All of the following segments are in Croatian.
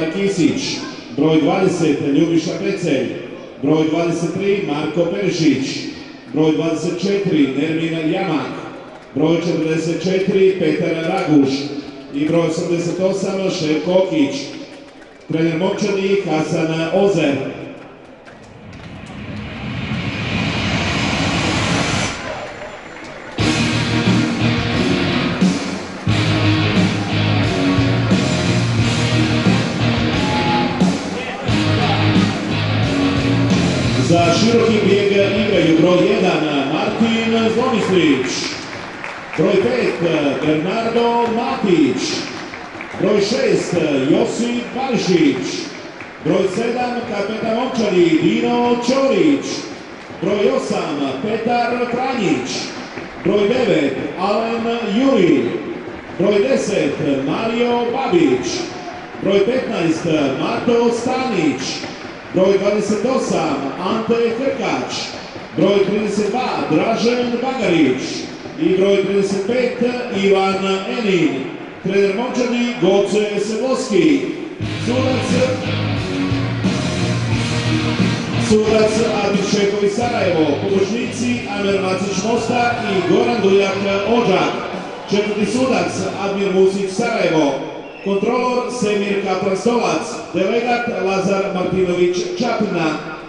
19 Tarik Isić, broj 20 Ljubiša Pecelj, broj 23 Marko Perišić, broj 24 Nermina Jamak, broj 44 Petar Raguš i broj 88 Šer Kokić. Trener momčadi Hasan Ozer. Široki brijeg igraju broj 1 Martin Zvomislić, broj 5 Bernardo Matić, broj 6 Josip Barišić, broj 7 kapetan Momčari Dino Ćorić, broj 8 Petar Franjić, broj 9 Alen Juri, broj 10 Mario Babić, broj 15 Mato Stanić, broj 28 Ante Hrkač, broj 32 Dražen Bagarić i broj 35 Ivan Enin. Trener momčadi Goce Sevoski. Sudac Sudac Adil Šeković Sarajevo, pomoćnici Amer Macić Mostar i Goran Duljak Ođak. Četvrti sudac Admir Musić Sarajevo, kontrolor Semir Kaplan Stolac, delegat Lazar Martinović Čapina.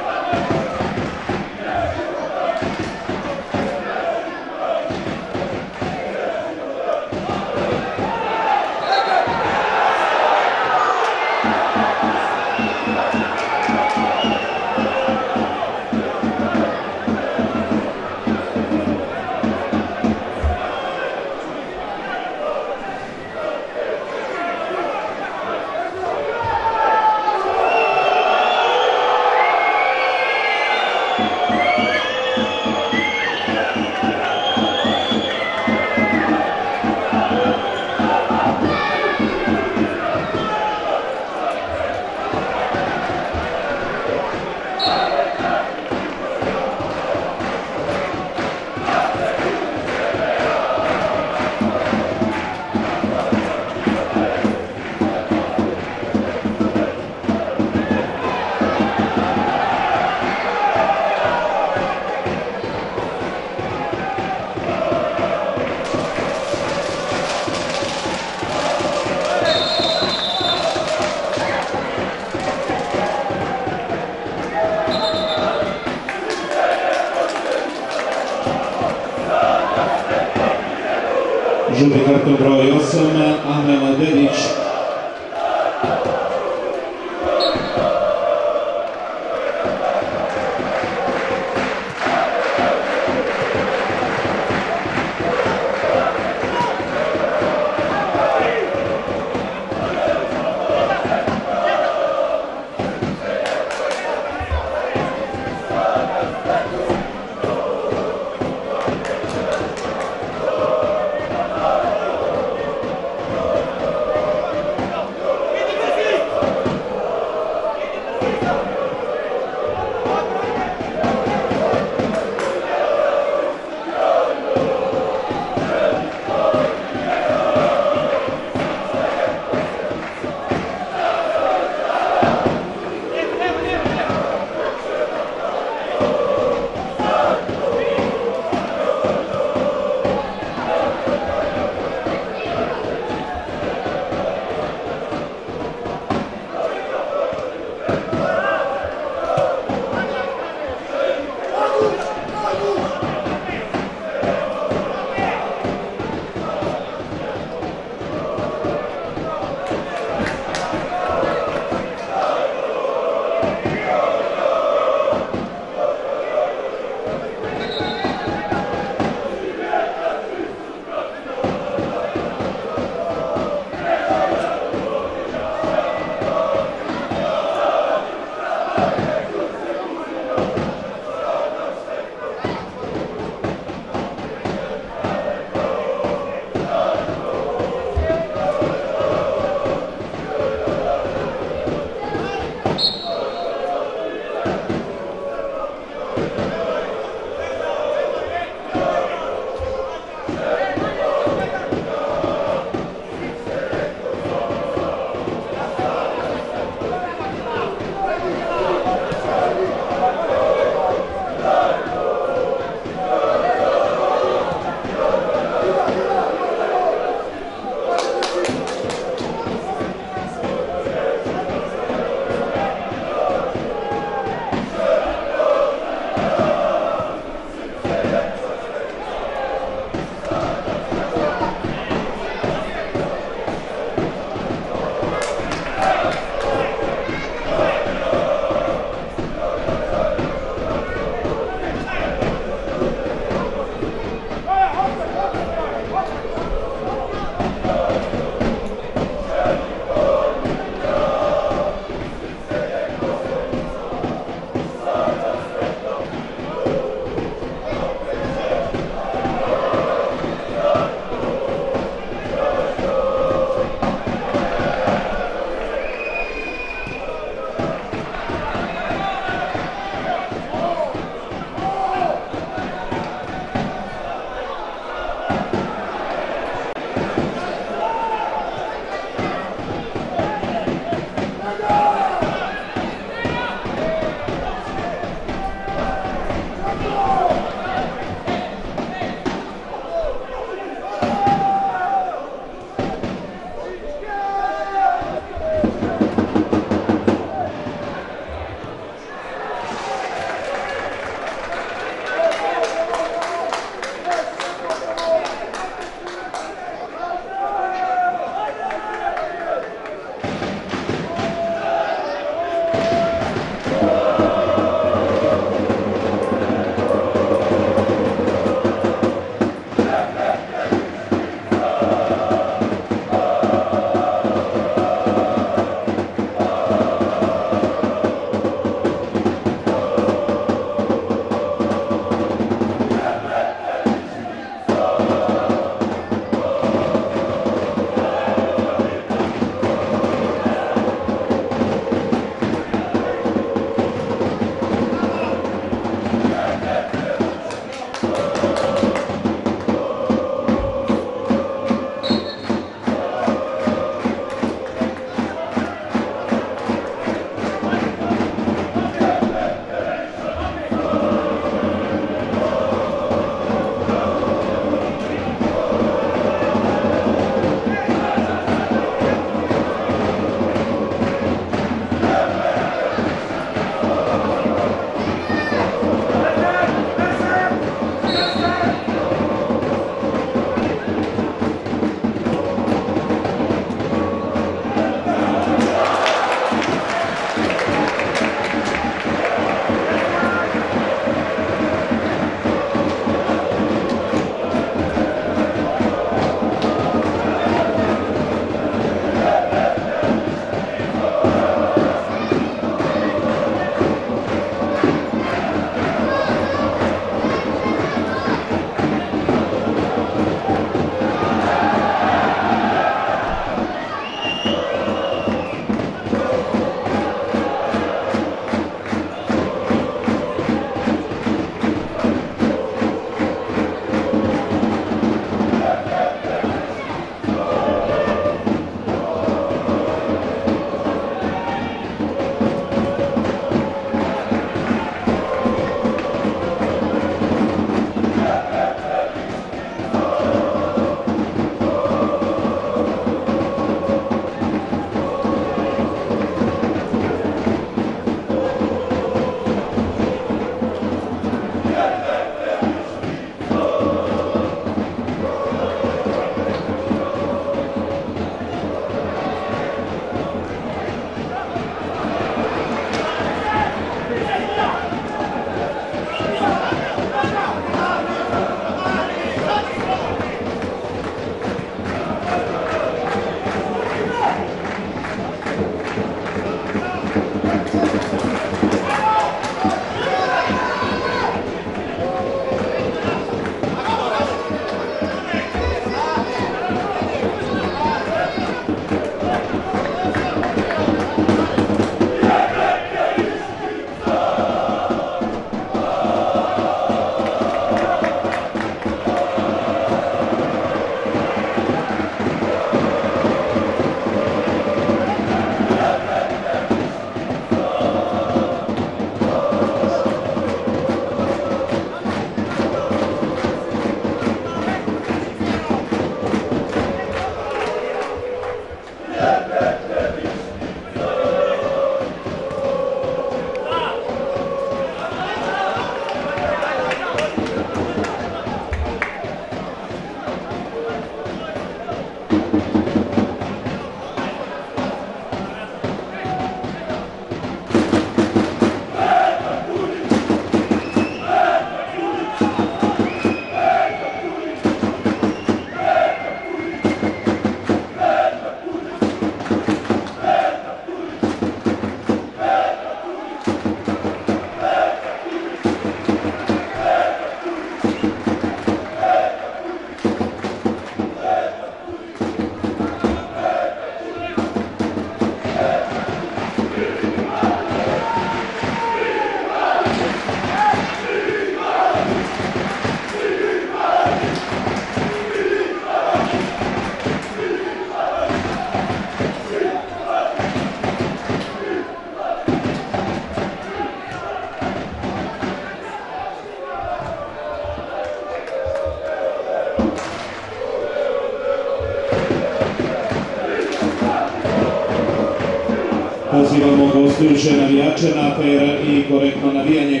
Gostujuće navijače na fair i korektno navijanje.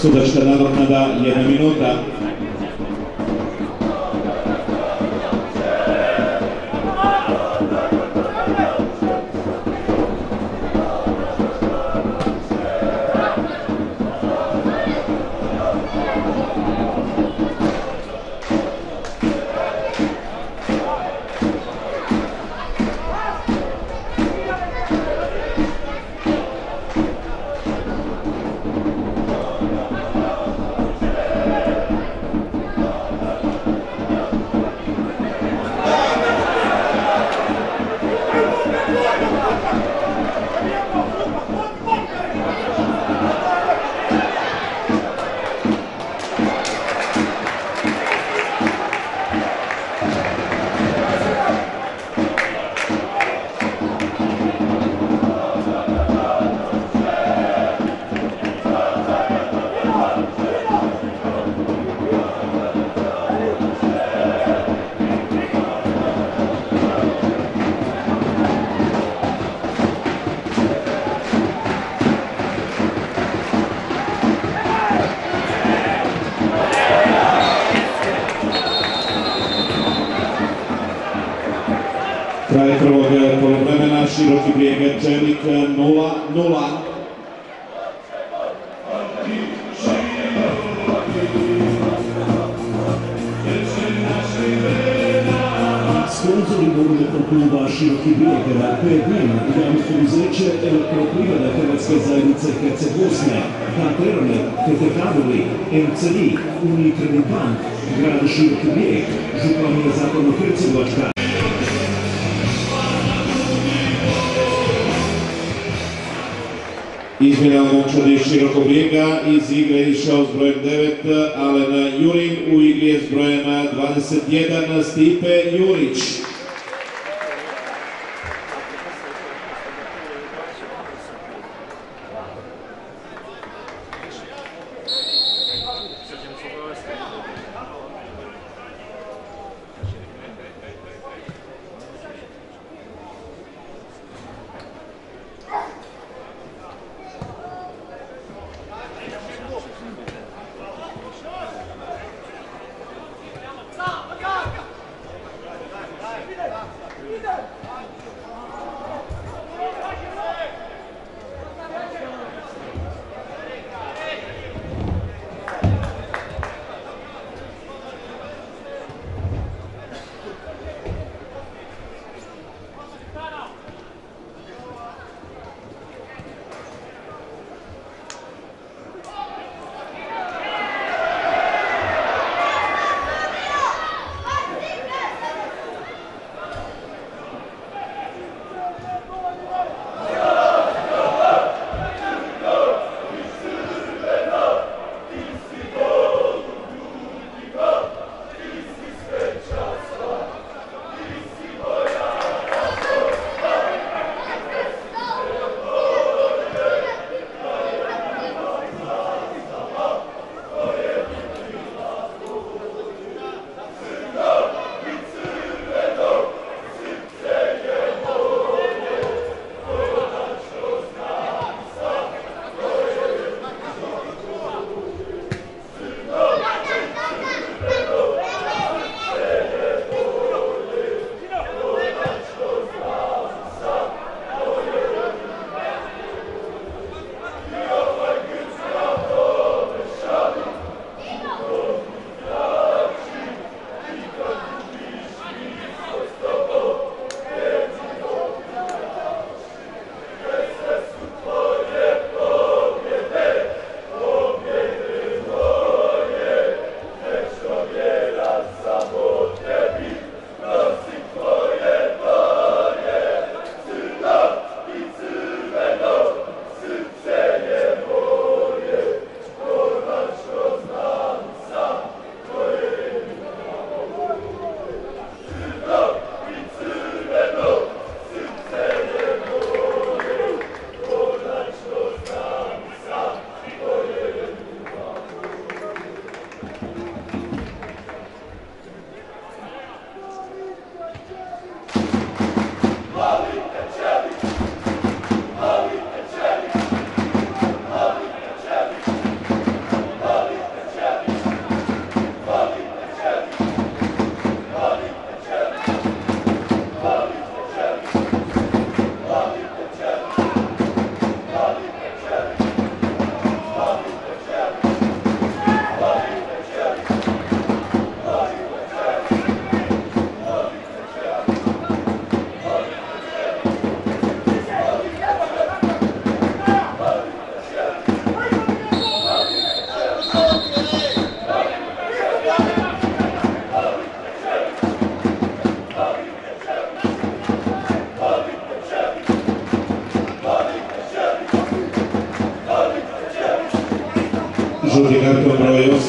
Sudačka nadoknada jedna minuta. Široki brijeg se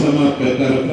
broj 8,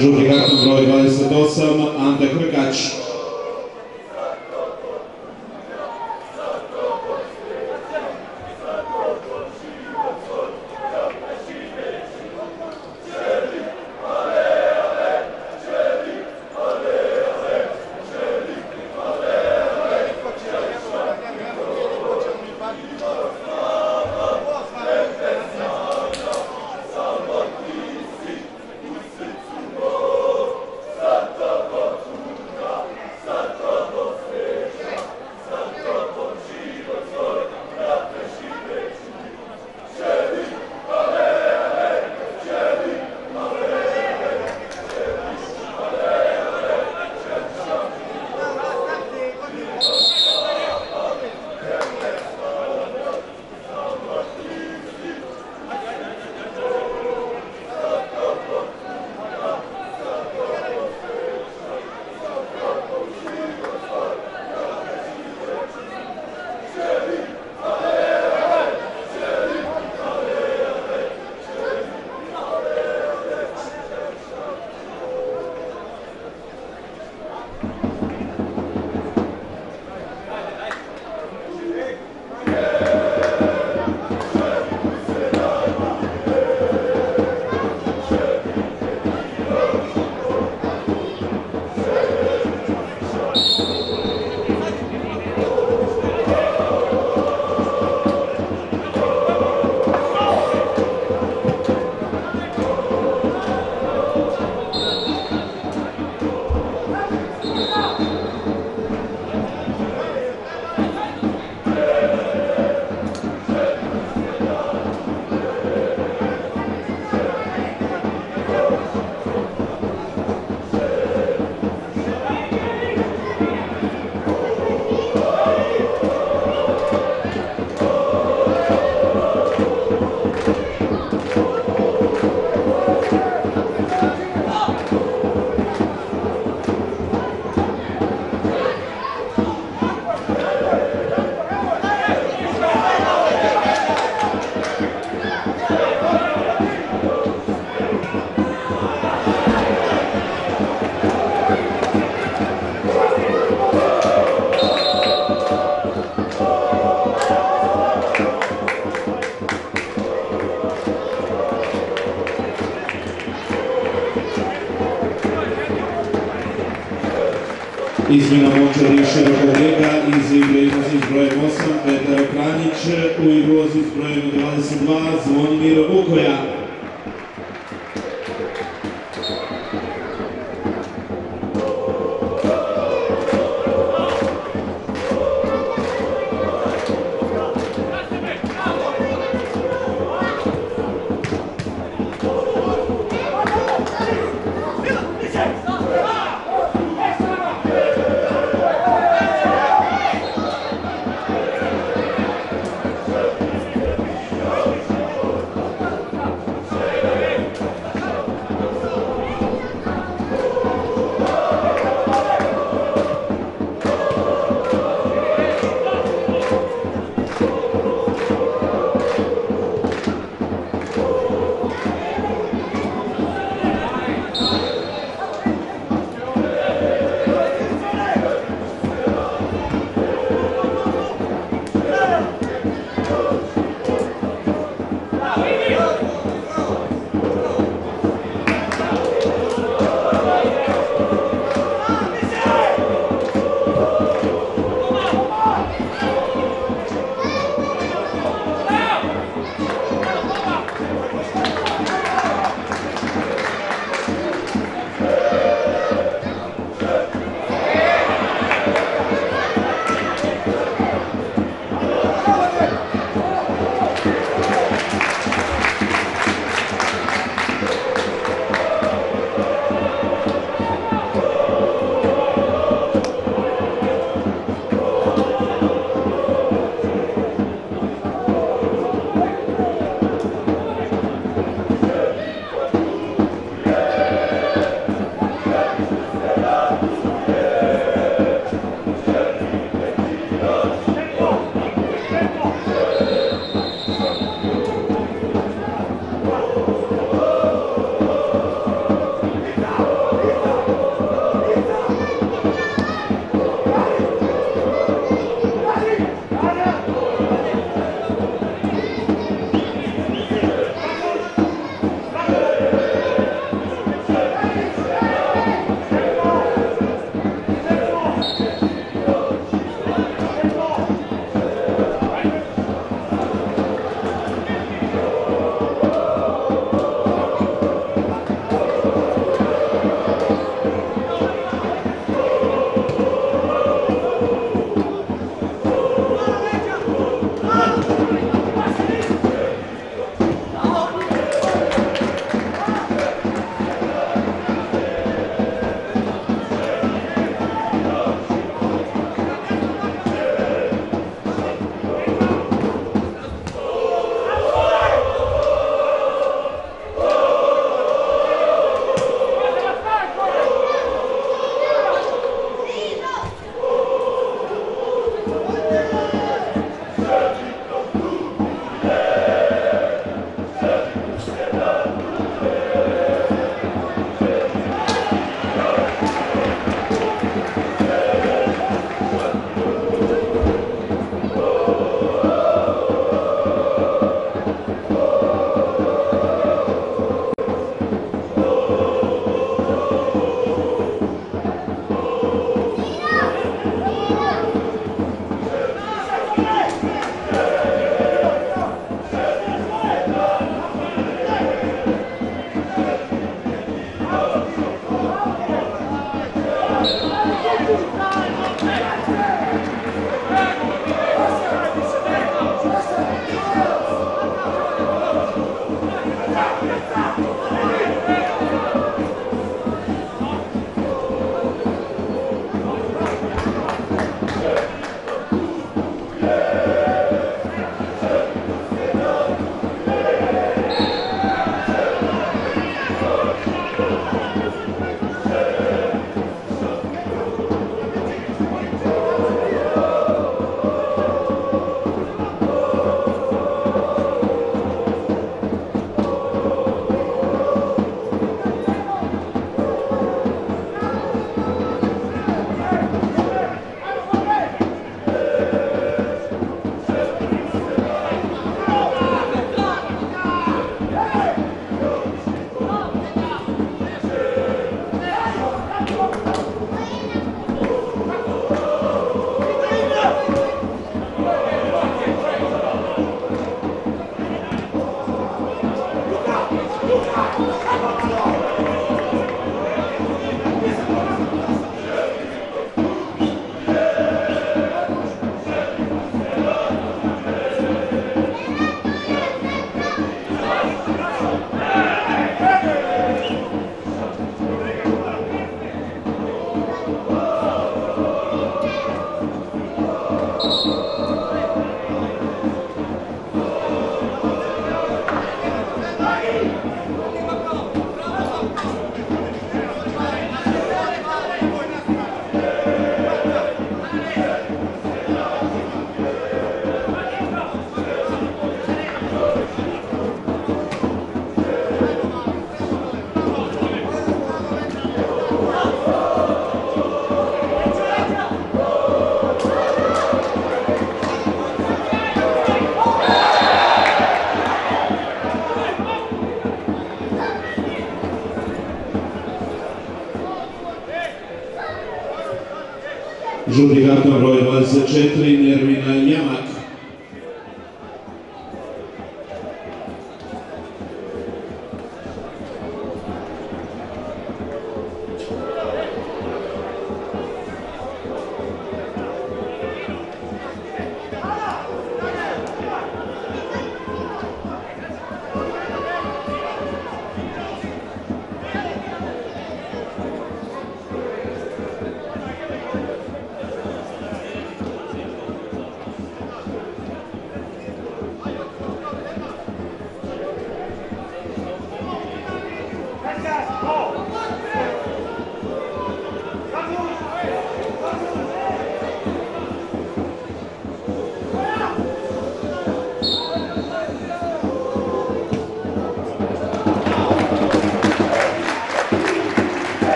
Petar Franjić. Žuti Izmjena momčadi širokog rijeka iz igre izlazi Karton broj 24,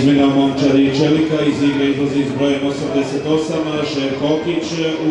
Izmjena momčadi Čelika iz igre izlazi s brojem 88, Šer Kokić u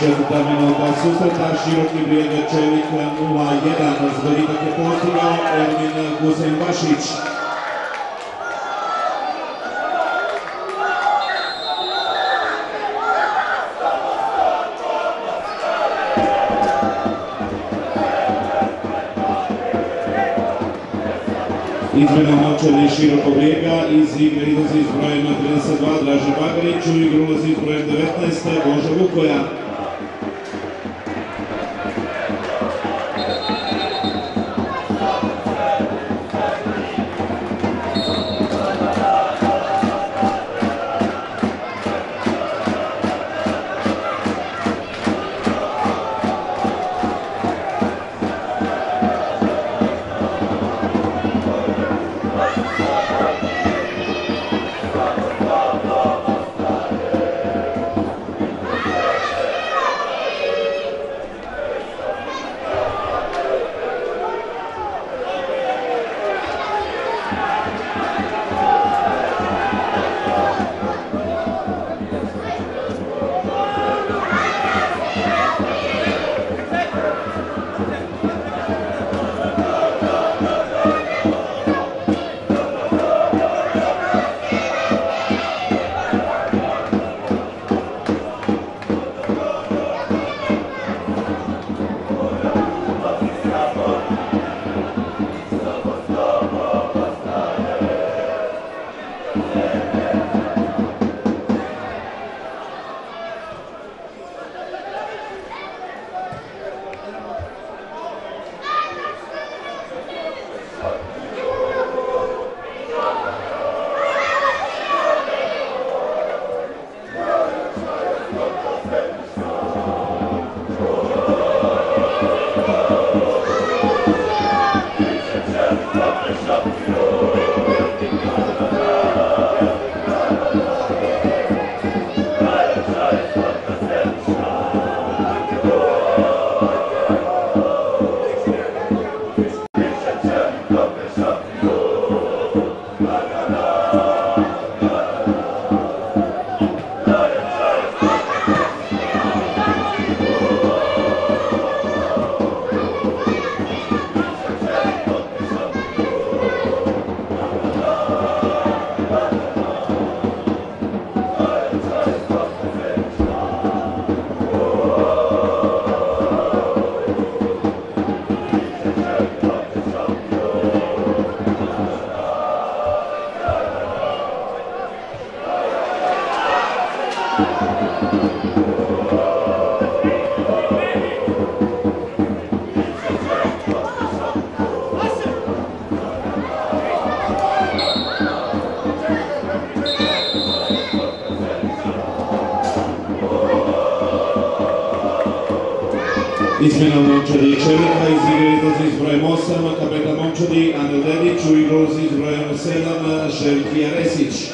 74. minuta susreta, široki brijeg Čelik 0-1. Zgoditak je postigao Ermin Gusenbašić. Izmjena Momčadi širokog brijega iz igre izlazi s brojem 32 Dražen Bagarić, u igru ulazi s brojem 19 Boža Vukoja. Измена Момчади Чевика изигралите за изброем 8, капетан Момчади Анел Дедич, у игру за изброем 7, Шевки Аресич.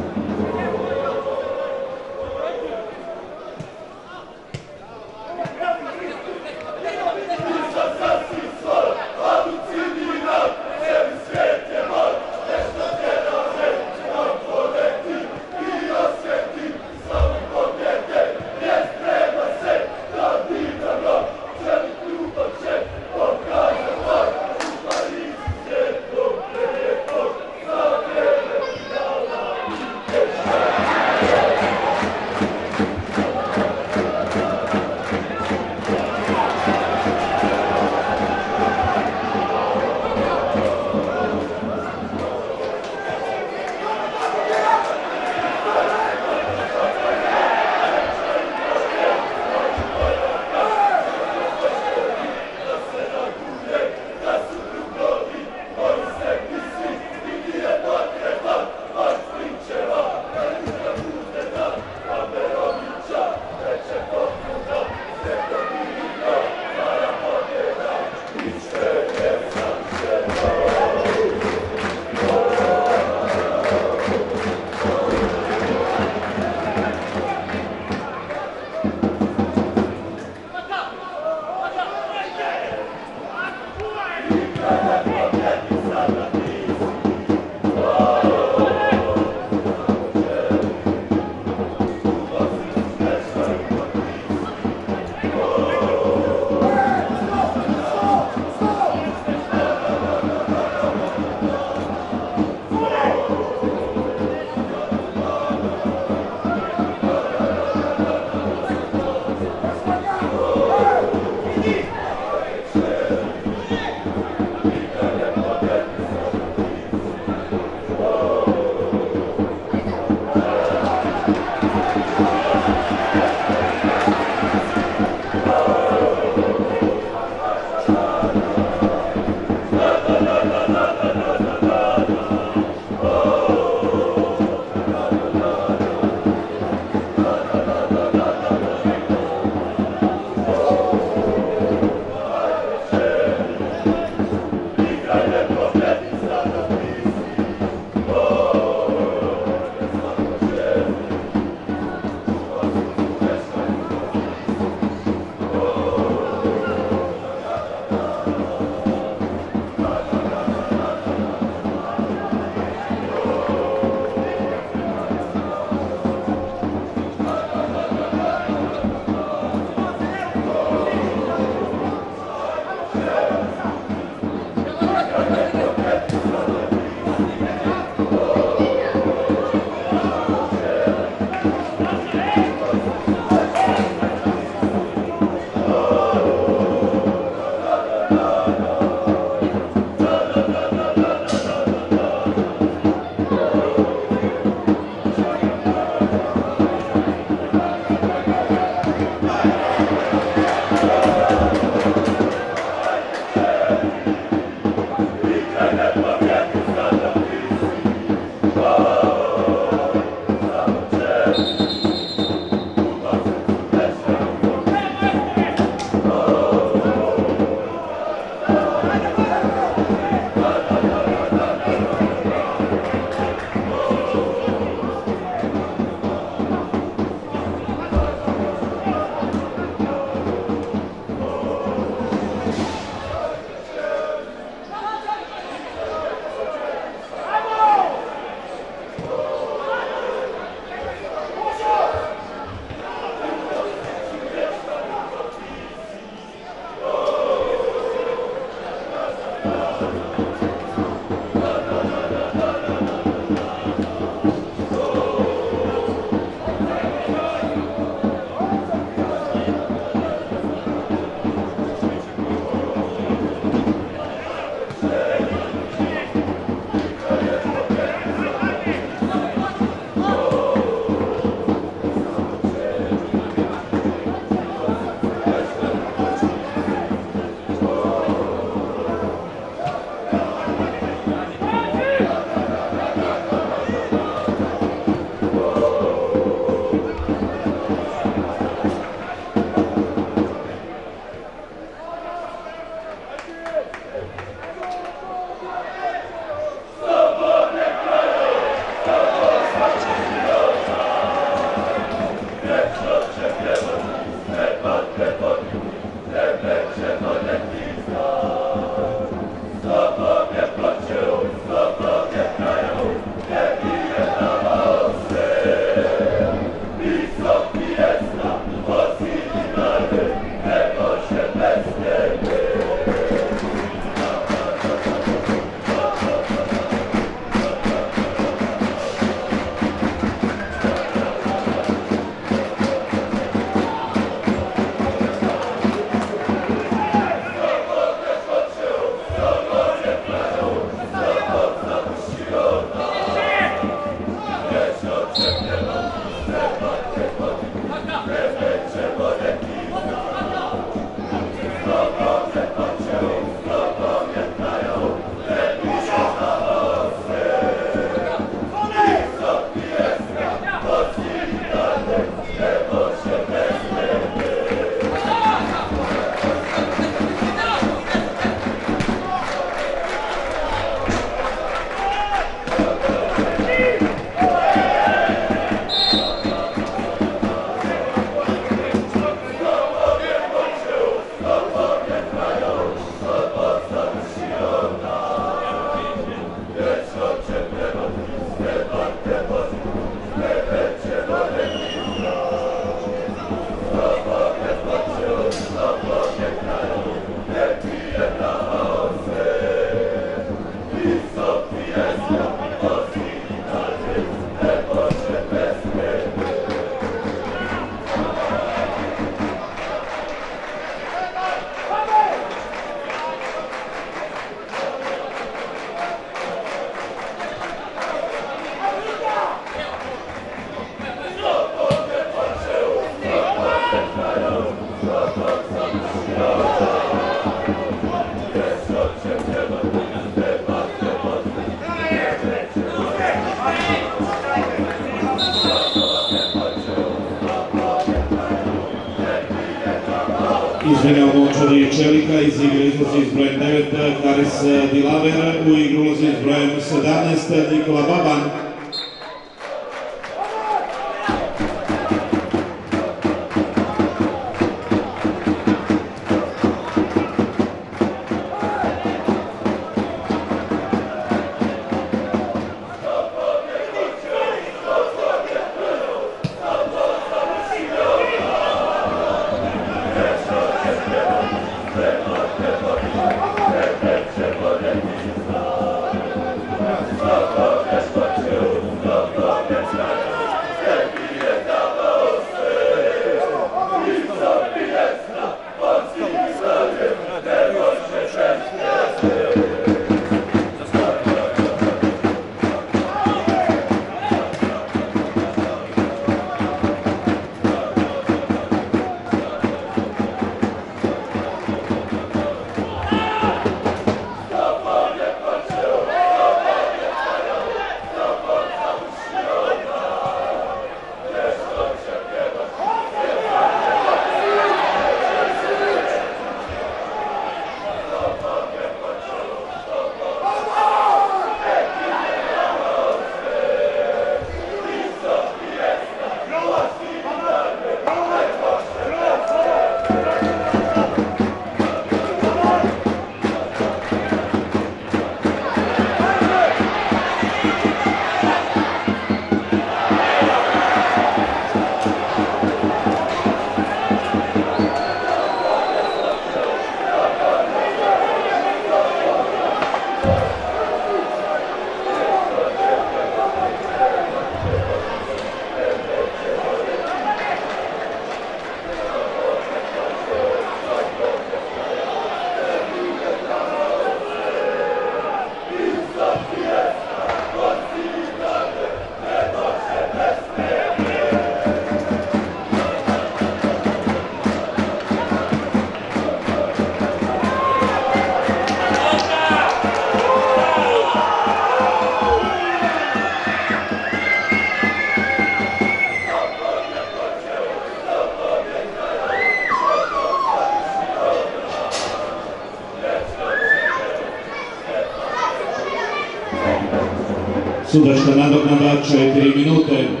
Sudačka nadoknada 4 minute.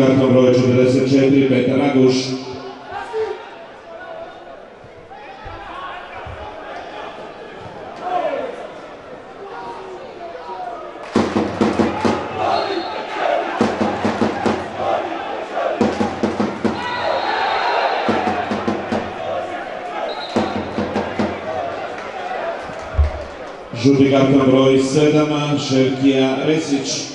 Žuti karton broj 44, Petar Aguš. Žuti karton broj 7, Ševkija Resić.